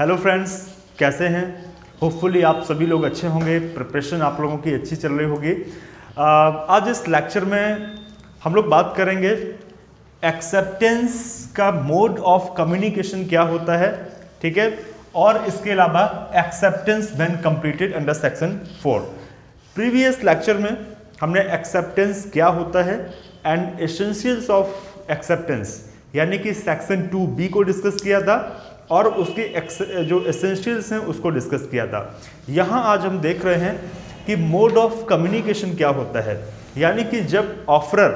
Hello friends कैसे हैं? Hopefully आप सभी लोग अच्छे होंगे प्रिपरेशन आप लोगों की अच्छी चल रही होगी। आज इस लेक्चर में हम लोग बात करेंगे एक्सेप्टेंस का मोड ऑफ़ कम्युनिकेशन क्या होता है, ठीक है? और इसके अलावा acceptance when completed under section four previous lecture में हमने एक्सेप्टेंस क्या होता है एंड एसेंशियल्स ऑफ़ एक्सेप्टेंस यानी कि सेक्शन टू बी को डिस्कस किया था। और उसके जो एसेंशियल्स हैं, उसको डिस्कस किया था। यहाँ आज हम देख रहे हैं कि मोड ऑफ़ कम्युनिकेशन क्या होता है। यानी कि जब ऑफरर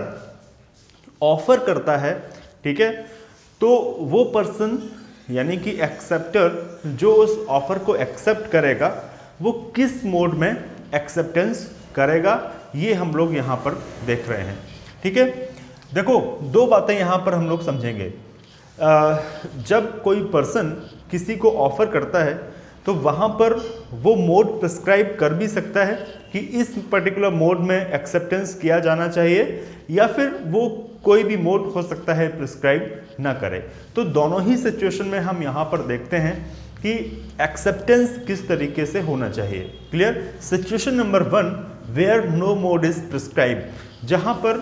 ऑफ़र करता है, ठीक है तो वो पर्सन यानी कि एक्सेप्टर जो उस ऑफ़र को एक्सेप्ट करेगा, वो किस मोड में एक्सेप्टेंस करेगा, ये हम लोग यहाँ पर देख रहे हैं। ठीक है? देखो, दो बातें यहाँ पर हम लोग समझेंगे। जब कोई पर्सन किसी को ऑफ़र करता है तो वहाँ पर वो मोड प्रिस्क्राइब कर भी सकता है कि इस पर्टिकुलर मोड में एक्सेप्टेंस किया जाना चाहिए, या फिर वो कोई भी मोड हो सकता है प्रिस्क्राइब ना करे। तो दोनों ही सिचुएशन में हम यहाँ पर देखते हैं कि एक्सेप्टेंस किस तरीके से होना चाहिए। Clear situation number one where no mode is prescribe जहाँ पर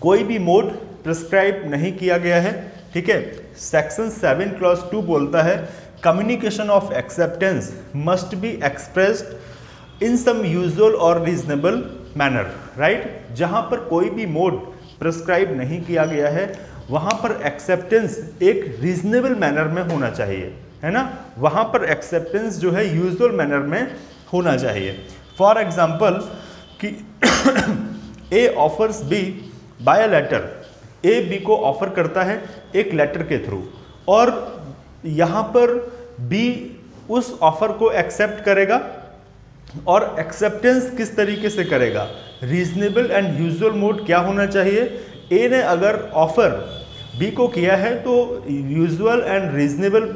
कोई भी मोड प्रिस्क्राइब नहीं किया गया है ठीक है? सेक्शन सेवन क्लॉज टू बोलता है communication of acceptance must be expressed in some usual और रीजनेबल मैनर राइट जहाँ पर कोई भी मोड प्रिस्क्राइब नहीं किया गया है, वहाँ पर एक्सेप्टेंस एक रीजनेबल मैनर में होना चाहिए, है ना? वहाँ पर एक्सेप्टेंस जो है यूजुअल मैनर में होना चाहिए। फॉर एग्ज़ाम्पल कि A offers B by letter A B को ऑफ़र करता है एक लेटर के थ्रू और यहाँ पर बी उस ऑफ़र को एक्सेप्ट करेगा और एक्सेप्टेंस किस तरीके से करेगा? रीजनेबल एंड यूजुअल मोड क्या होना चाहिए? ए ने अगर ऑफ़र बी को किया है तो यूजुअल एंड रीजनेबल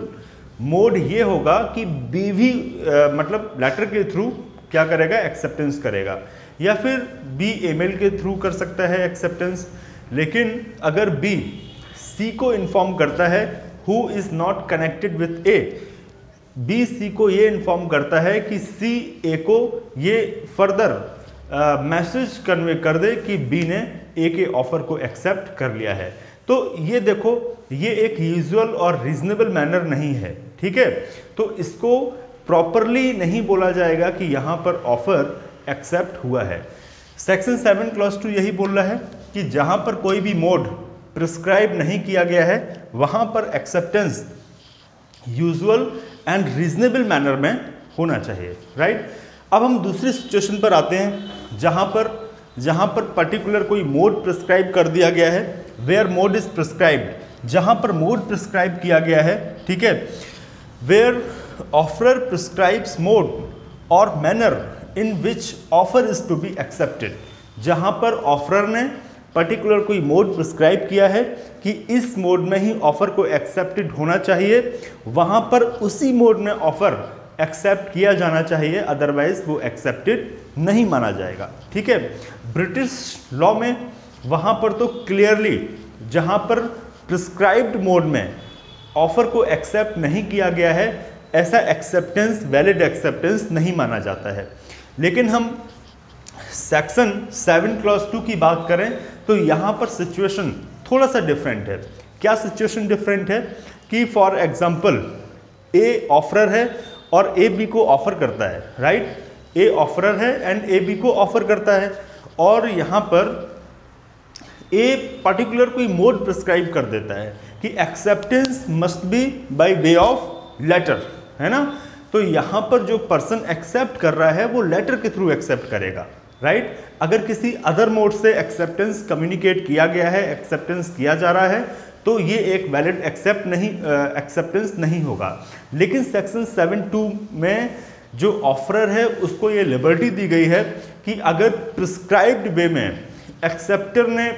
मोड ये होगा कि बी भी आ, मतलब लेटर के थ्रू क्या करेगा? एक्सेप्टेंस करेगा। या फिर बी ईमेल के थ्रू कर सकता है एक्सेप्टेंस लेकिन अगर बी सी को इन्फॉर्म करता है who is not connected with A B C को ये इन्फॉर्म करता है कि सी ए को ये फर्दर मैसेज कन्वे कर दे कि बी ने ए के ऑफ़र को एक्सेप्ट कर लिया है। तो ये देखो, ये एक यूजुअल और रीजनेबल मैनर नहीं है, ठीक है? तो इसको प्रॉपरली नहीं बोला जाएगा कि यहाँ पर ऑफ़र एक्सेप्ट हुआ है। सेक्शन सेवन क्लॉज टू यही बोल रहा है। कि जहाँ पर कोई भी मोड प्रिस्क्राइब नहीं किया गया है, वहाँ पर acceptance usual and reasonable manner में होना चाहिए राइट अब हम दूसरी सिचुएशन पर आते हैं, जहाँ पर जहाँ पर पर्टिकुलर कोई मोड प्रिस्क्राइब कर दिया गया है वेयर मोड इज़ प्रिस्क्राइब्ड जहाँ पर मोड प्रिस्क्राइब किया गया है, ठीक है? वेयर ऑफ़र प्रिस्क्राइब्स मोड और manner in which offer is to be accepted जहाँ पर ऑफ़र ने पर्टिकुलर कोई मोड प्रिस्क्राइब किया है कि इस मोड में ही ऑफ़र को एक्सेप्टेड होना चाहिए। वहाँ पर उसी मोड में ऑफ़र एक्सेप्ट किया जाना चाहिए अदरवाइज़ वो एक्सेप्टेड नहीं माना जाएगा। ठीक है? ब्रिटिश लॉ में वहाँ पर तो क्लियरली जहाँ पर प्रिस्क्राइब्ड मोड में ऑफ़र को एक्सेप्ट नहीं किया गया है, ऐसा एक्सेप्टेंस वैलिड एक्सेप्टेंस नहीं माना जाता है। लेकिन हम सेक्शन सेवन क्लॉज टू की बात करें तो यहाँ पर सिचुएशन थोड़ा सा डिफरेंट है। क्या सिचुएशन डिफरेंट है? कि फॉर एग्ज़ाम्पल ए ऑफ़र है और ए बी को ऑफ़र करता है राइट ए ऑफ़र है एंड ए बी को ऑफ़र करता है। और यहाँ पर ए पर्टिकुलर कोई मोड प्रिस्क्राइब कर देता है कि acceptance must be by way of letter है ना? तो यहाँ पर जो पर्सन एक्सेप्ट कर रहा है, वो लेटर के थ्रू एक्सेप्ट करेगा राइट? अगर किसी अदर मोड से एक्सेप्टेंस कम्युनिकेट किया गया है एक्सेप्टेंस किया जा रहा है तो ये एक वैलिड एक्सेप्ट नहीं एक्सेप्टेंस नहीं होगा। लेकिन सेक्शन सेवन टू में जो ऑफ़र है, उसको ये लिबर्टी दी गई है कि अगर प्रिस्क्राइब्ड वे में एक्सेप्टर ने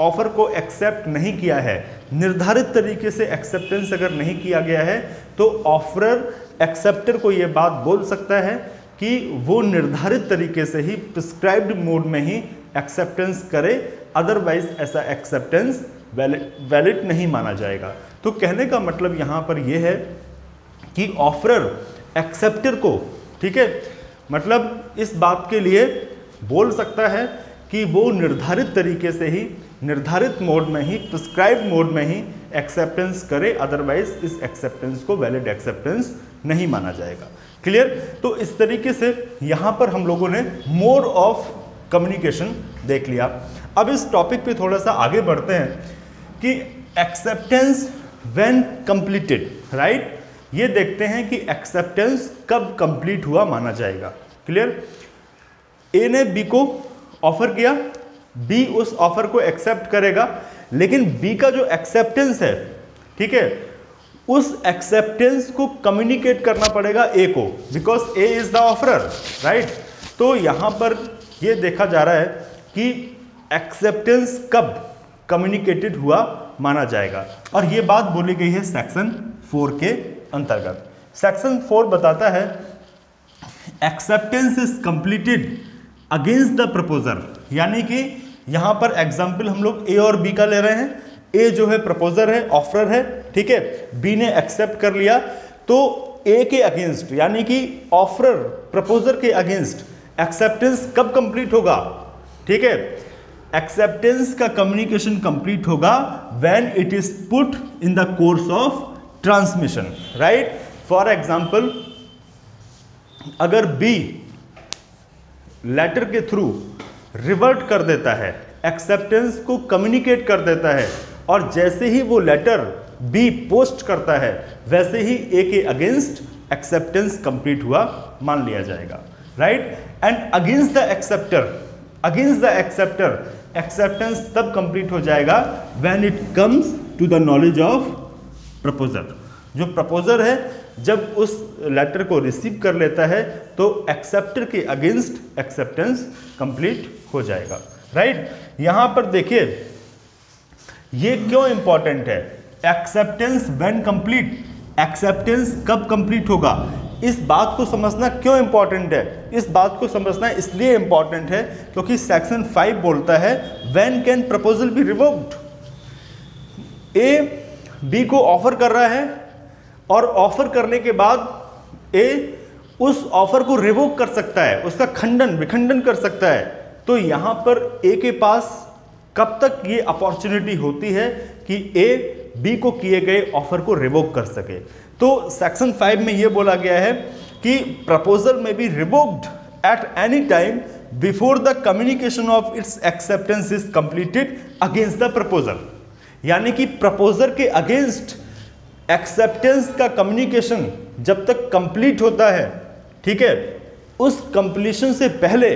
ऑफ़र को एक्सेप्ट नहीं किया है, निर्धारित तरीके से एक्सेप्टेंस अगर नहीं किया गया है तो ऑफरर एक्सेप्टर को ये बात बोल सकता है कि वो निर्धारित तरीके से ही प्रिस्क्राइब्ड मोड में ही एक्सेप्टेंस करे अदरवाइज़ ऐसा एक्सेप्टेंस वैलिड नहीं माना जाएगा। तो कहने का मतलब यहाँ पर यह है कि ऑफरर एक्सेप्टर को, ठीक है? मतलब इस बात के लिए बोल सकता है कि वो निर्धारित तरीके से ही, निर्धारित मोड में ही प्रिस्क्राइब मोड में ही एक्सेप्टेंस करे अदरवाइज़ इस एक्सेप्टेंस को वैलिड एक्सेप्टेंस नहीं माना जाएगा। क्लियर तो इस तरीके से यहाँ पर हम लोगों ने मोड ऑफ़ कम्युनिकेशन देख लिया। अब इस टॉपिक पे थोड़ा सा आगे बढ़ते हैं कि एक्सेप्टेंस व्हेन कंप्लीटेड राइट ये देखते हैं कि एक्सेप्टेंस कब कंप्लीट हुआ माना जाएगा। क्लियर ए ने बी को ऑफ़र किया बी उस ऑफ़र को एक्सेप्ट करेगा, लेकिन बी का जो एक्सेप्टेंस है, ठीक है उस एक्सेप्टेंस को कम्युनिकेट करना पड़ेगा ए को because A is the offeror right तो यहाँ पर यह देखा जा रहा है कि एक्सेप्टेंस कब कम्युनिकेटेड हुआ माना जाएगा। और ये बात बोली गई है सेक्शन फोर के अंतर्गत। सेक्शन फोर बताता है acceptance is completed against the proposer यानी कि यहाँ पर एग्ज़ाम्पल हम लोग ए और बी का ले रहे हैं। ए जो है प्रपोजर है ऑफ़र है, ठीक है? बी ने एक्सेप्ट कर लिया तो ए के अगेंस्ट यानी कि ऑफ़र प्रपोजर के अगेंस्ट एक्सेप्टेंस कब कंप्लीट होगा? ठीक है? एक्सेप्टेंस का कम्युनिकेशन कंप्लीट होगा when it is put in the course of transmission right for example अगर बी लेटर के थ्रू रिवर्ट कर देता है एक्सेप्टेंस को कम्युनिकेट कर देता है और जैसे ही वो लेटर बी पोस्ट करता है, वैसे ही ए के अगेंस्ट एक्सेप्टेंस कंप्लीट हुआ, मान लिया जाएगा right and against the acceptor against the acceptor acceptance तब कंप्लीट हो जाएगा when it comes to the knowledge of proposer जो प्रपोजर है, जब उस लेटर को रिसीव कर लेता है तो एक्सेप्टर के अगेंस्ट एक्सेप्टेंस कंप्लीट हो जाएगा राइट right? यहाँ पर देखिए ये क्यों इंपॉर्टेंट है? एक्सेप्टेंस व्हेन कंप्लीट एक्सेप्टेंस कब कंप्लीट होगा? इस बात को समझना क्यों इंपॉर्टेंट है? इस बात को समझना इसलिए इंपॉर्टेंट है क्योंकि सेक्शन फाइव बोलता है when can proposal be revoked A B को ऑफ़र कर रहा है और ऑफ़र करने के बाद ए उस ऑफ़र को रिवोक कर सकता है, उसका खंडन, विखंडन कर सकता है। तो यहाँ पर ए के पास कब तक ये अपॉर्चुनिटी होती है कि ए बी को किए गए ऑफ़र को रिवोक कर सके। तो सेक्शन फाइव में ये बोला गया है कि proposal may be revoked at any time before the communication of its acceptance is completed against the proposal यानी कि प्रपोजल के अगेंस्ट एक्सेप्टेंस का कम्युनिकेशन जब तक कंप्लीट होता है, ठीक है, उस कंप्लीशन से पहले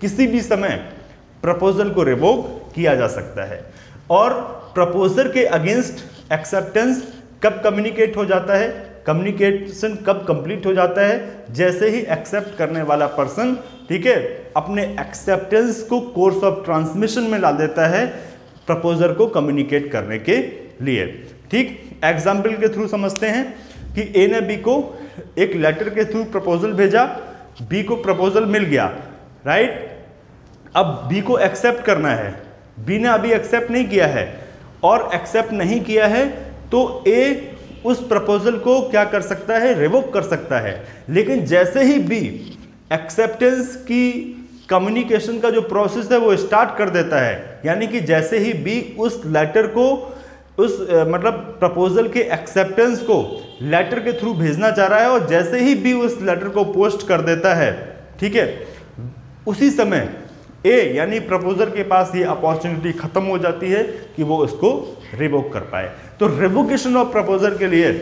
किसी भी समय प्रपोजल को रिवोक किया जा सकता है। और प्रपोजर के अगेंस्ट एक्सेप्टेंस कब कम्युनिकेट हो जाता है? कम्युनिकेशन कब कंप्लीट हो जाता है? जैसे ही एक्सेप्ट करने वाला पर्सन ठीक है, अपने एक्सेप्टेंस को कोर्स ऑफ़ ट्रांसमिशन में ला देता है प्रपोजर को कम्युनिकेट करने के लिए। ठीक एग्ज़ाम्पल के थ्रू समझते हैं कि ए ने बी को एक लेटर के थ्रू प्रपोजल भेजा बी को प्रपोजल मिल गया राइट अब बी को एक्सेप्ट करना है। बी ने अभी एक्सेप्ट नहीं किया है और एक्सेप्ट नहीं किया है तो ए उस प्रपोजल को क्या कर सकता है? रिवोक कर सकता है। लेकिन जैसे ही बी एक्सेप्टेंस की कम्युनिकेशन का जो प्रोसेस है, वो स्टार्ट कर देता है। यानी कि जैसे ही बी उस लेटर को, उस मतलब प्रपोजल के एक्सेप्टेंस को लेटर के थ्रू भेजना चाह रहा है और जैसे ही बी उस लेटर को पोस्ट कर देता है, ठीक है? उसी समय ए यानी प्रपोजर के पास ये अपॉर्चुनिटी खत्म हो जाती है कि वो इसको रिवोक कर पाए। तो रिवोकेशन ऑफ़ प्रपोजल के लिए,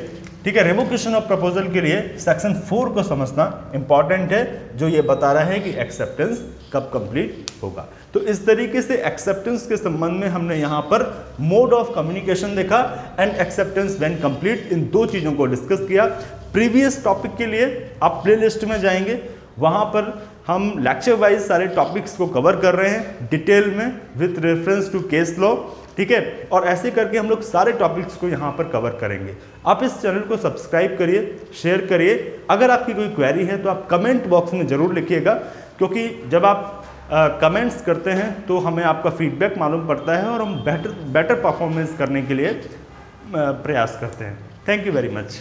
ठीक है रिवोकेशन ऑफ़ प्रपोजल के लिए सेक्शन फोर को समझना इंपॉर्टेंट है, जो ये बता रहा है कि एक्सेप्टेंस कब कंप्लीट होगा। तो इस तरीके से एक्सेप्टेंस के संबंध में हमने यहाँ पर मोड ऑफ़ कम्युनिकेशन देखा एंड एक्सेप्टेंस व्हेन कंप्लीट इन दो चीज़ों को डिस्कस किया। प्रीवियस टॉपिक के लिए आप प्लेलिस्ट में जाएँगे, वहाँ पर हम लेक्चर वाइज सारे टॉपिक्स को कवर कर रहे हैं डिटेल में with reference to case law ठीक है? और ऐसे करके हम लोग सारे टॉपिक्स को यहाँ पर कवर करेंगे। आप इस चैनल को सब्सक्राइब करिए शेयर करिए। अगर आपकी कोई क्वेरी है तो आप कमेंट बॉक्स में ज़रूर लिखिएगा, क्योंकि जब आप कमेंट्स करते हैं तो हमें आपका फीडबैक मालूम पड़ता है और हम बेटर बेटर परफॉर्मेंस करने के लिए प्रयास करते हैं। Thank you very much